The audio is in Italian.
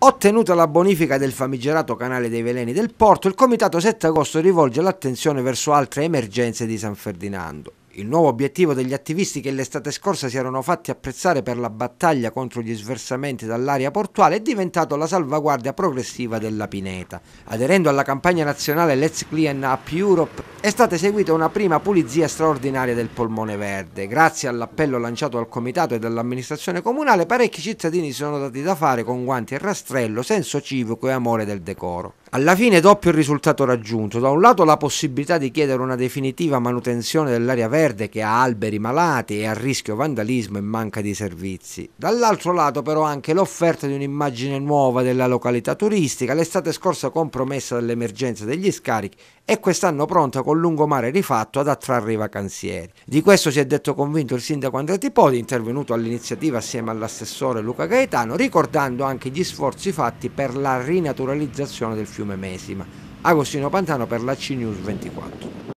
Ottenuta la bonifica del famigerato canale dei veleni del porto, il comitato 7 agosto rivolge l'attenzione verso altre emergenze di San Ferdinando. Il nuovo obiettivo degli attivisti che l'estate scorsa si erano fatti apprezzare per la battaglia contro gli sversamenti dall'area portuale è diventato la salvaguardia progressiva della pineta. Aderendo alla campagna nazionale Let's Clean Up Europe è stata eseguita una prima pulizia straordinaria del polmone verde. Grazie all'appello lanciato dal comitato e dall'amministrazione comunale parecchi cittadini si sono dati da fare con guanti e rastrello, senso civico e amore del decoro. Alla fine doppio il risultato raggiunto, da un lato la possibilità di chiedere una definitiva manutenzione dell'area verde che ha alberi malati e a rischio vandalismo e manca di servizi, dall'altro lato però anche l'offerta di un'immagine nuova della località turistica, l'estate scorsa compromessa dall'emergenza degli scarichi e quest'anno pronta con lungomare rifatto ad attrarre i vacanzieri. Di questo si è detto convinto il sindaco Andrea Tipodi, intervenuto all'iniziativa assieme all'assessore Luca Gaetano, ricordando anche gli sforzi fatti per la rinaturalizzazione del fiume Mesima. Agostino Pantano per la C News 24.